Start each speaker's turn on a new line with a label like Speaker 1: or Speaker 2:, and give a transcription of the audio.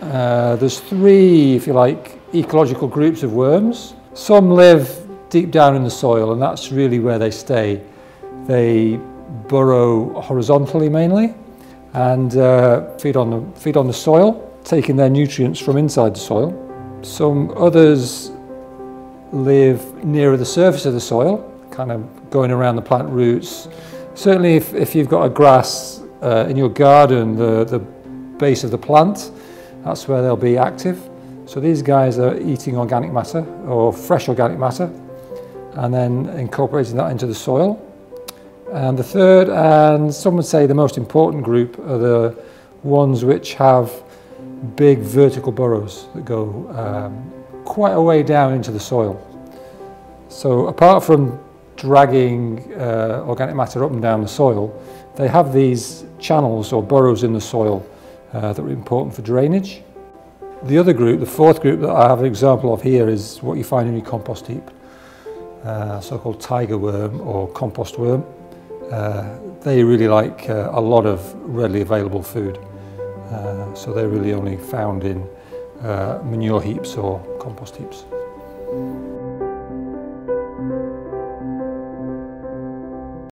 Speaker 1: Uh, there's three, if you like, ecological groups of worms. Some live deep down in the soil and that's really where they stay. They burrow horizontally mainly and uh, feed, on the, feed on the soil, taking their nutrients from inside the soil. Some others live nearer the surface of the soil, kind of going around the plant roots. Certainly if, if you've got a grass uh, in your garden, the, the base of the plant, that's where they'll be active. So these guys are eating organic matter or fresh organic matter and then incorporating that into the soil. And the third, and some would say the most important group, are the ones which have big vertical burrows that go um, quite a way down into the soil. So apart from dragging uh, organic matter up and down the soil, they have these channels or burrows in the soil uh, that are important for drainage. The other group, the fourth group that I have an example of here is what you find in your compost heap, uh, so-called tiger worm or compost worm. Uh, they really like uh, a lot of readily available food, uh, so they're really only found in uh, manure heaps or compost heaps.